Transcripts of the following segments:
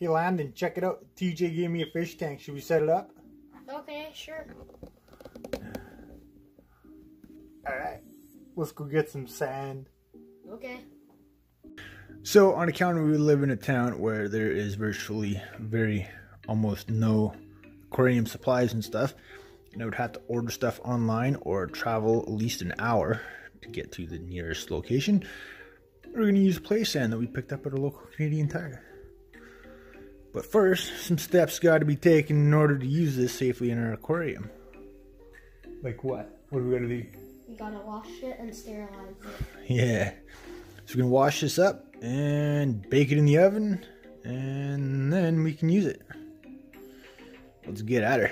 Hey Landon, check it out. TJ gave me a fish tank. Should we set it up? Okay, sure. Alright. Let's go get some sand. Okay. So, on account of we live in a town where there is virtually very almost no aquarium supplies and stuff, and I would have to order stuff online or travel at least an hour to get to the nearest location. We're going to use play sand that we picked up at a local Canadian Tire. But first, some steps got to be taken in order to use this safely in our aquarium. Like what? What are we gonna do? You gotta wash it and sterilize it. Yeah. So we're gonna wash this up and bake it in the oven, and then we can use it. Let's get at her.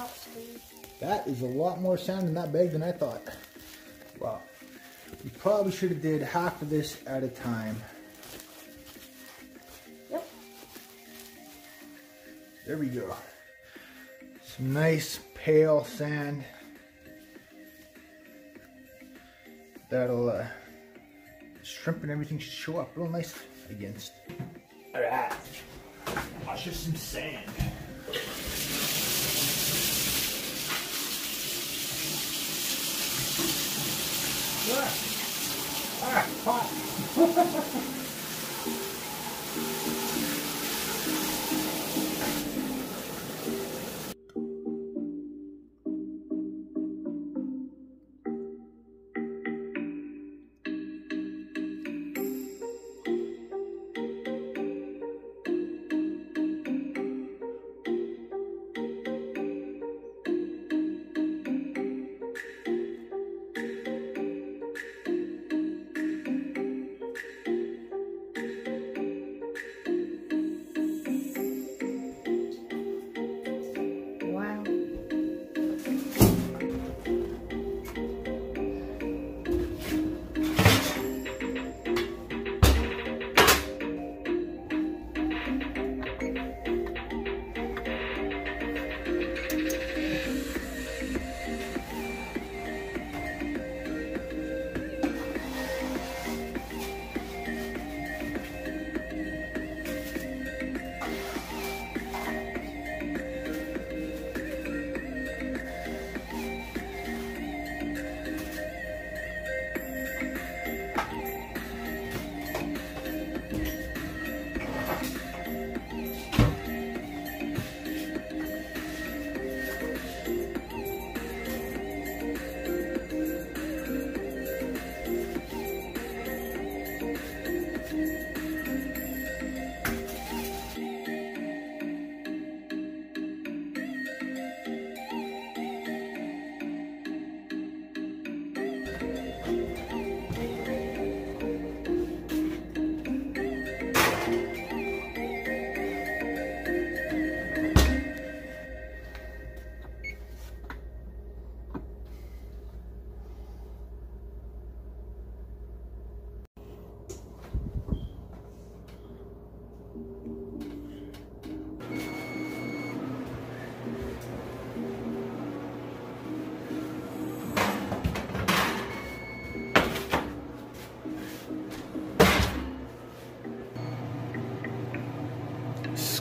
Out, please. That is a lot more sand in that bag than I thought. Wow. We probably should have did half of this at a time. Yep. There we go. Some nice pale sand. That'll, uh, shrimp and everything should show up real nice against. Alright. Wash us some sand.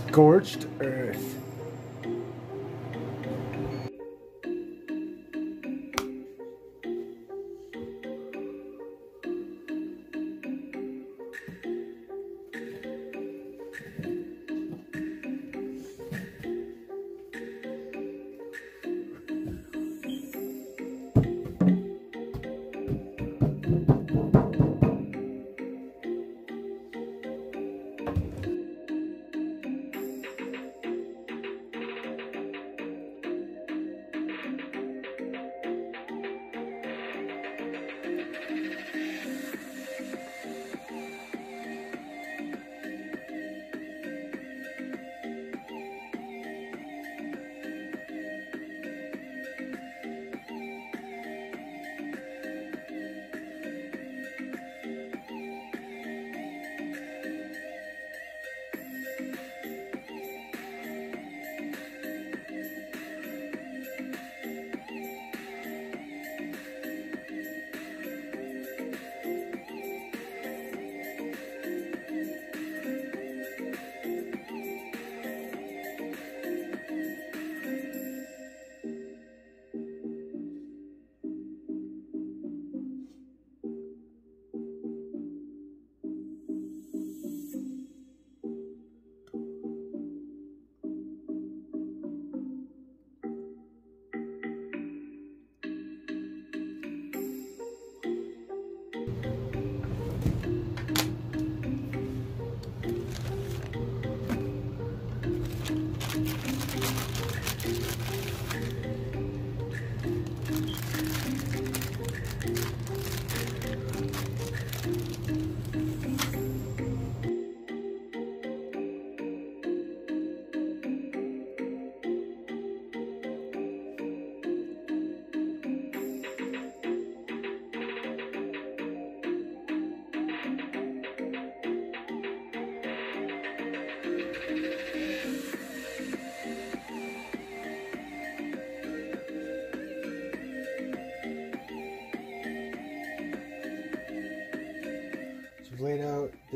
Scorched earth.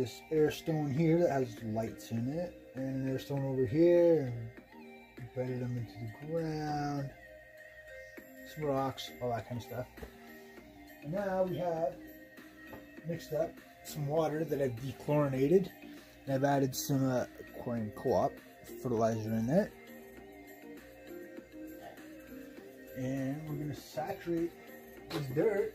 This air stone here that has lights in it, and an air stone over here, and embedded them into the ground, some rocks, all that kind of stuff. And now we have mixed up some water that I've dechlorinated, and I've added some uh, aquarium co-op fertilizer in there. And we're gonna saturate this dirt.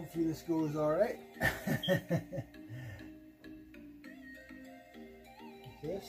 Hopefully this goes all right. this.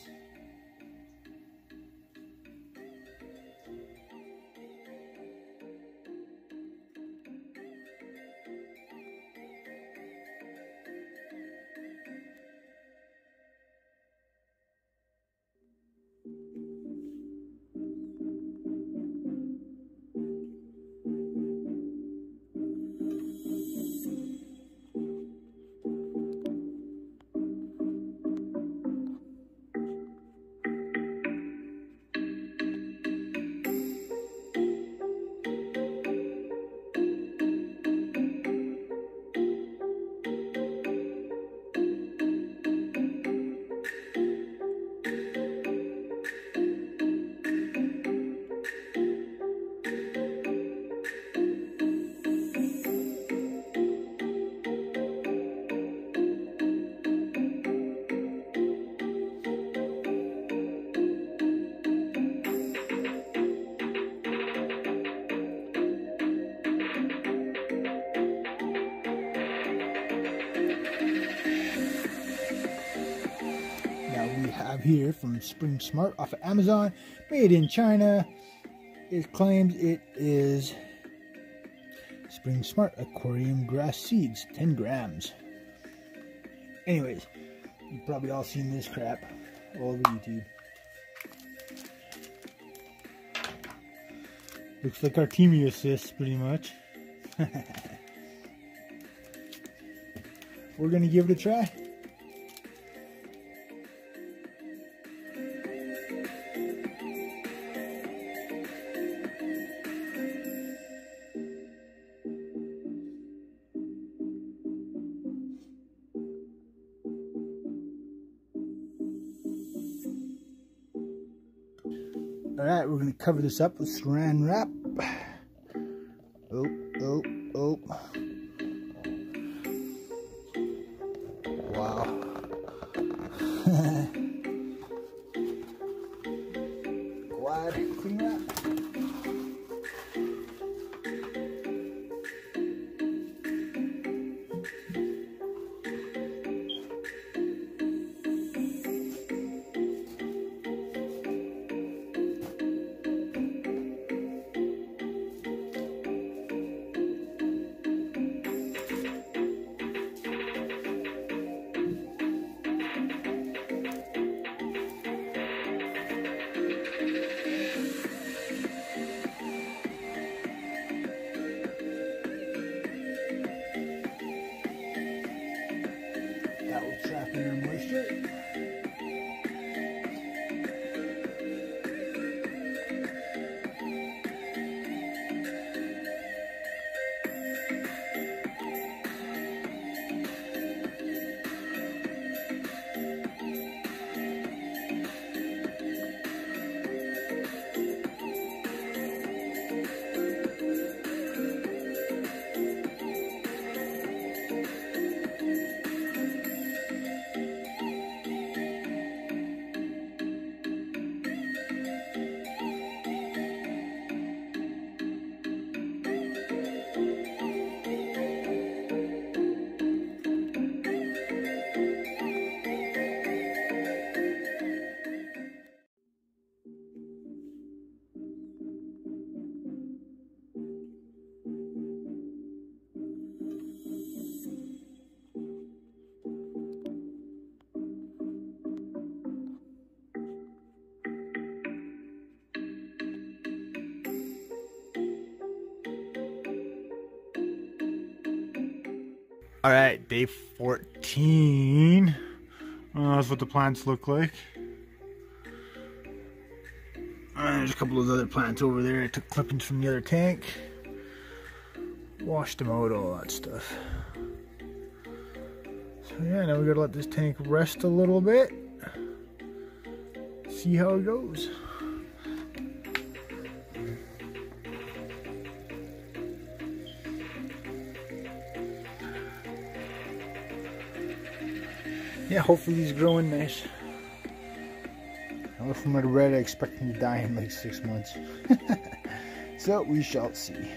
Spring Smart off of Amazon, made in China. It claims it is Spring Smart aquarium grass seeds, 10 grams. Anyways, you've probably all seen this crap all over YouTube. Looks like Artemia Assist, pretty much. We're gonna give it a try. All right, we're gonna cover this up with saran wrap. Will your moisture. All right, day 14. Uh, that's what the plants look like. There's a couple of other plants over there. I took clippings from the other tank. Washed them out, all that stuff. So yeah, now we gotta let this tank rest a little bit. See how it goes. Yeah, hopefully he's growing nice. I from what I read, I expect him to die in like six months. so we shall see.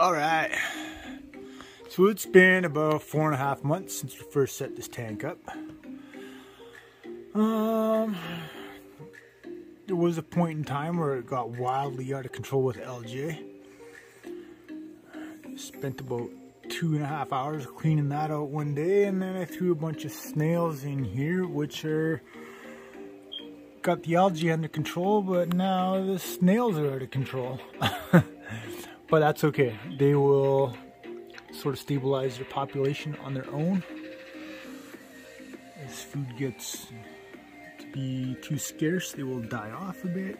All right. So it's been about four and a half months since we first set this tank up. Um, there was a point in time where it got wildly out of control with algae. Spent about two and a half hours cleaning that out one day, and then I threw a bunch of snails in here, which are got the algae under control, but now the snails are out of control. but that's okay. They will sort of stabilize their population on their own. As food gets to be too scarce, they will die off a bit.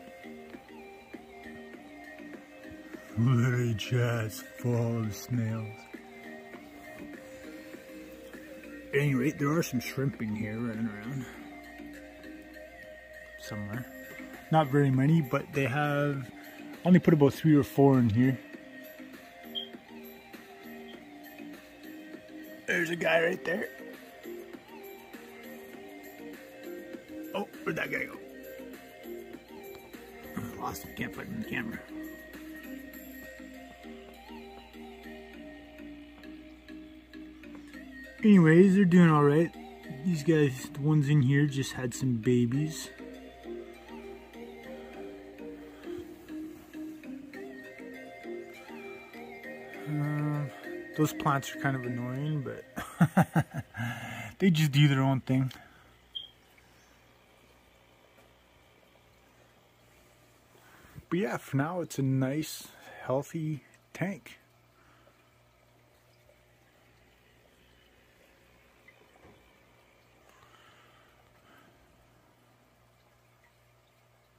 Just full of snails. At any rate, there are some shrimp in here running around. Somewhere. Not very many, but they have only put about three or four in here. There's a guy right there. Oh, where'd that guy go? Lost him, can't find him in the camera. Anyways, they're doing alright. These guys, the ones in here, just had some babies. Uh, those plants are kind of annoying, but they just do their own thing. But yeah, for now it's a nice, healthy tank.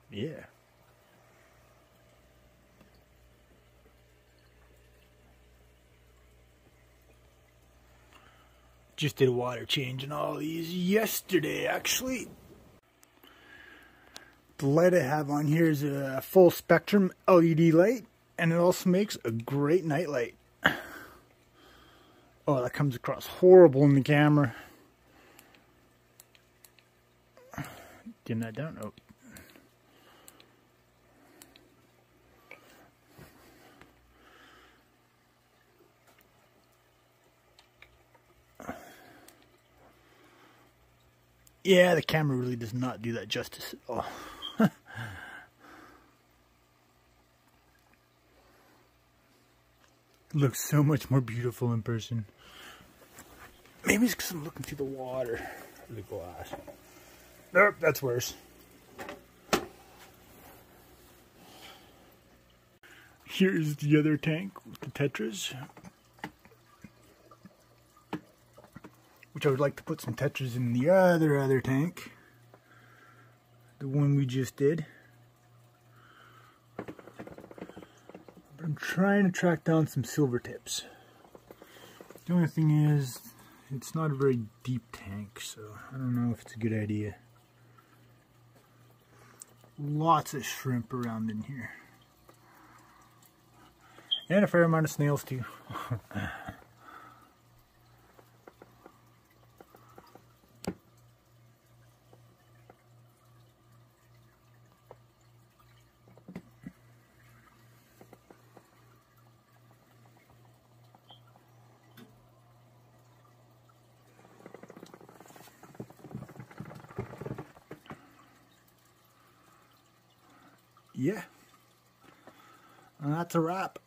Yeah. Just did a water change on all these yesterday, actually. The light I have on here is a full spectrum LED light, and it also makes a great night light. Oh, that comes across horrible in the camera. Dim that down. Oh. Yeah, the camera really does not do that justice at all. looks so much more beautiful in person. Maybe it's because I'm looking through the water the glass. Nope, that's worse. Here's the other tank with the tetras. Which I would like to put some tetras in the other other tank. The one we just did. But I'm trying to track down some silver tips. The only thing is, it's not a very deep tank, so I don't know if it's a good idea. Lots of shrimp around in here. And a fair amount of snails too. yeah. And that's a wrap.